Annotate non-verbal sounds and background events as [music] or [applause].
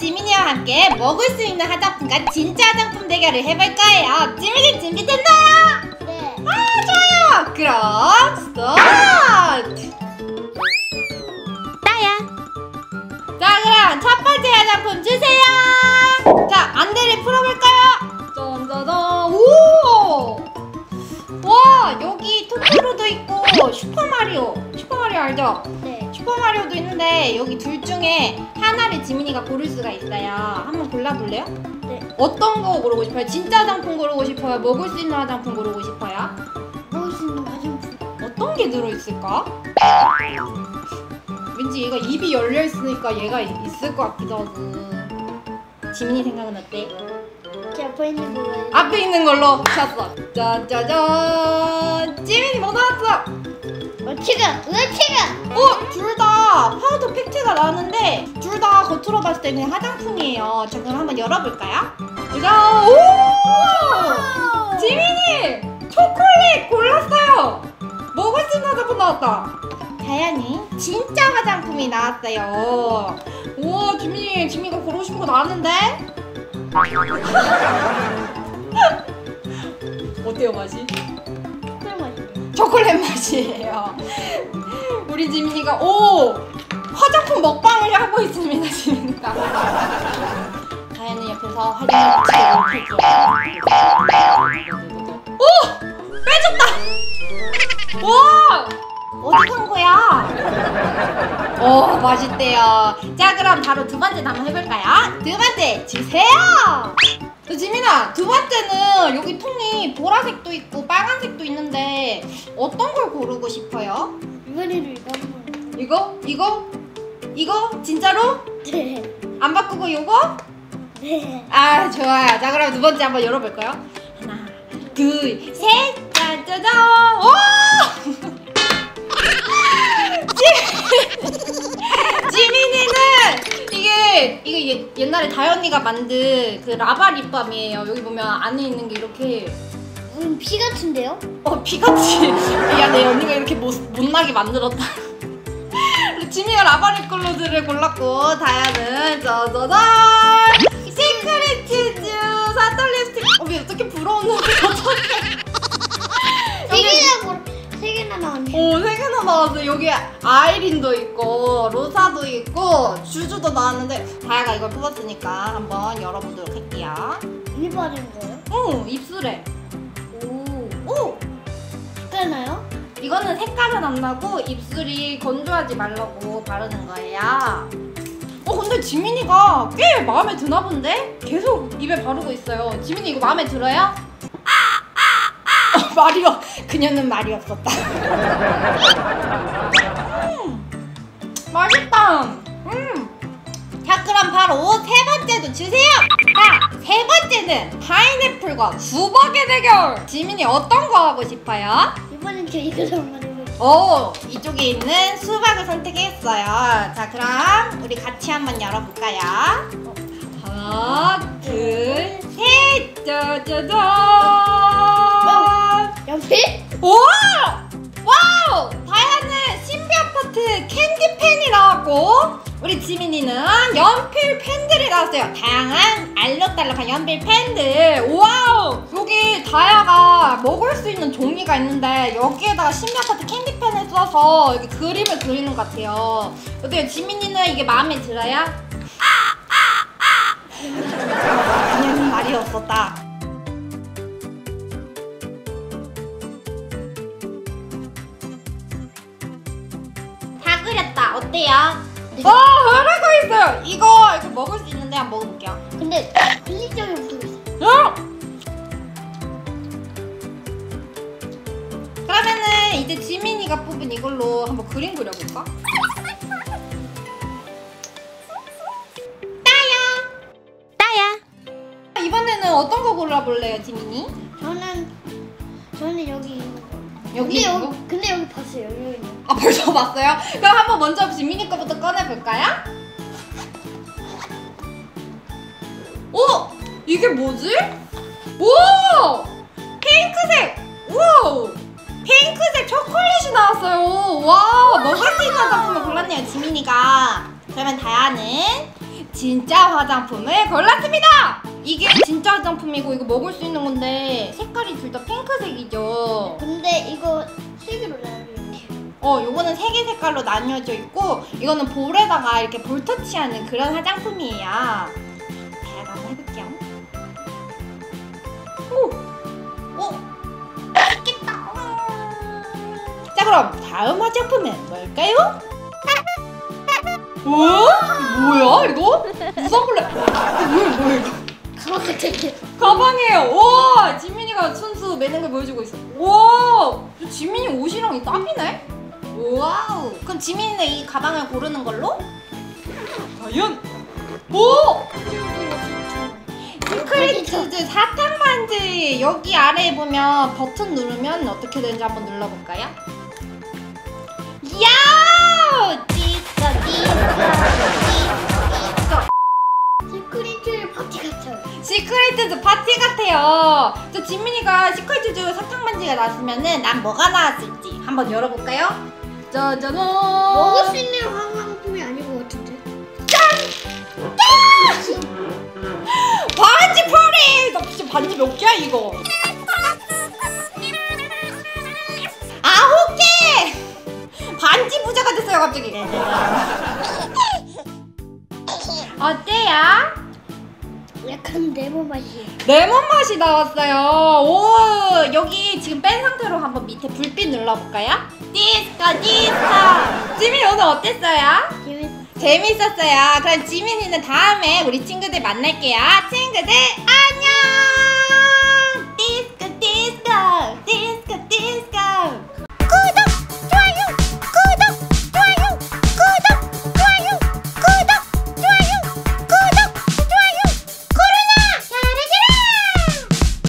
지민이와 함께 먹을 수 있는 화장품과 진짜 화장품 대결을 해볼 거예요. 지민이 준비됐나요? 네. 아, 좋아요! 그럼 스타트! 다야. 자, 그럼 첫 번째 화장품 주세요! 자, 안대를 풀어볼까요? 짠짜잔! 오! 와, 여기 토토로도 있고 슈퍼마리오. 슈퍼마리오 알죠? 네. 슈퍼마리오도 있는데 여기 둘 중에 하나를 지민이가 고를 수가 있어요. 한번 골라볼래요? 네. 어떤 거 고르고 싶어요? 진짜 화장품 고르고 싶어요? 먹을 수 있는 화장품 고르고 싶어요? 먹을 수 있는 화장품. 어떤 게 들어있을까? 왠지 얘가 입이 열려 있으니까 얘가 이- 있을 것 같기도 하고. 지민이 생각은 어때? 제 앞에 있는 거예요. 앞에 있는 걸로 쳤어. 짜자잔. 지민이 뭐 나왔어? 어치가, 어치가. 어, 둘 다 파우더 팩트가 나왔는데 둘 다 겉으로 봤을 때 그냥 화장품이에요. 자, 그럼 한번 열어볼까요? 짜잔! 오! 지민이 초콜릿 골랐어요. 먹을 수 있는 화장품 나왔다. 다현이 진짜 화장품이 나왔어요. 우와, 지민이 지민이가 고르고 싶은 거 나왔는데? [laughs] 어때요 맛이? 초콜릿 맛이에요. 우리 지민이가 오 화장품 먹방을 하고 있습니다 지민이가. 다현이 옆에서 화장을 같이 해줘요. 오 빼줬다. 와 어디 간 거야? 오 맛있대요. 자 그럼 바로 두 번째 한번 해볼까요? 두 번째 주세요. 저 지민아 두 번째는 여기 통이 보라색도 있고 빨간색도 있는데 어떤 걸 고르고 싶어요? 이번에는 이거. 이거? 이거? 이거? 진짜로? 네. 안 바꾸고 요거? 네. 아 좋아요 자 그럼 두 번째 한번 열어볼까요? 하나 둘셋 짜자잔 오! 지- [laughs] 지민이는 이게 이게 옛- 옛날에 다현이가 만든 그 라바 립밤이에요. 여기 보면 안에 있는 게 이렇게. 음, 피 같은데요? 어 피같이. 미안해 언니가 이렇게 못, 못나게 만들었다. [laughs] 지민이가 라바리 컬러들을 골랐고 다야는 짜자잔 개나 나왔네. 오 세 개나 나왔어 여기 아이린도 있고 로사도 있고 주주도 나왔는데 다야가 이걸 뽑았으니까 한번 열어보도록 할게요 이 바른 거예요? 오 입술에 오. 오 색깔나요? 이거는 색깔은 안 나고 입술이 건조하지 말라고 바르는 거예요. 어 근데 지민이가 꽤 마음에 드나 본데? 계속 입에 바르고 있어요. 지민이 이거 마음에 들어요? 어, 말이 없. 그녀는 말이 없었다. 음, 맛있다. 음. 자 그럼 바로 세 번째도 주세요. 자, 세 번째는 파인애플과 수박의 대결. 지민이 어떤 거 하고 싶어요? 이번엔 저 이거 한번 해볼게요. 오 이쪽에 있는 수박을 선택했어요. 자 그럼 우리 같이 한번 열어볼까요? 하나 둘셋 짜자잔. 옆에? 와 wow 다현은 신비 아파트 캔디펜이 나왔고 우리 지민이는 연필 펜들이 나왔어요. 다양한 알록달록한 연필 펜들. wow! 여기 다야가 먹을 수 있는 종이가 있는데 여기에다가 신비 아파트 캔디펜을 써서 여기 그림을 그리는 것 같아요. 어때요? 지민이는 이게 마음에 들어요? 그냥 말이 없었다. 다 어때요? 네. 어, 흐르고 있어요. 이거 이거 먹을 수 있는데 한번 먹어볼게요. 근데 글리점이 붙어 있어. 어? 그러면은 이제 지민이가 뽑은 이걸로 한번 그림 그려볼까? 따야. 따야. 이번에는 어떤 거 골라볼래요, 지민이? 저는 저는 여기 있는 거. 여기 근데 있는 여기 거? 근데 여기 봤어요. 여기 있는 거. 아 벌써 봤어요? 그럼 한번 먼저 지민이 거부터 꺼내볼까요? 오 이게 뭐지? 오! 핑크색! 우와! 핑크색 초콜릿이 나왔어요. 와, 먹을 수 있는 화장품을 골랐네요, 지민이가. 그러면 다야는 진짜 화장품을 골랐습니다. 이게 진짜 화장품이고 이거 먹을 수 있는 건데 색깔이 둘 다 핑크색이죠. 근데 이거 세 개로 나뉘게. 어, 요거는 세 개 색깔로 나뉘어져 있고 이거는 볼에다가 이렇게 볼 터치하는 그런 화장품이에요. 다야가 한번 해볼게요. 오, 오, 맛있겠다. 자, 그럼 다음 화장품은 뭘까요? 어? 뭐야 이거? 무서볼래? 뭐야 뭐야 이거? 가방을 되게. 가방이에요. 와, 지민이가 순수 매는 걸 보여주고 있어. 와, 지민이 옷이랑 딱이네. wow. 그럼 지민이는 이 가방을 고르는 걸로? 과연? 오! 시크릿 쥬쥬 사탕 반지 여기 아래에 보면 버튼 누르면 어떻게 되는지 한번 눌러볼까요? 시크릿 쥬쥬 파티 같아요. 저 지민이가 시크릿 쥬쥬 사탕 반지가 나왔으면은 난 뭐가 나왔을지 한번 열어볼까요? 짜잔. 먹을 수 있는 화장품이 아닌 것 같은데. 반지 파티! 나 진짜 반지 몇 개야 이거? 아홉 개! 반지 부자가 됐어요 갑자기. [laughs] 어때요? 약간 레몬 맛이에요. 레몬 맛이 나왔어요. 오, 여기 지금 뺀 상태로 한번 밑에 불빛 눌러볼까요? 디스코, 디스코. 지민이 오늘 어땠어요? 재밌어. 재밌었어요. 그럼 지민이는 다음에 우리 친구들 만날게요. 친구들, 안녕!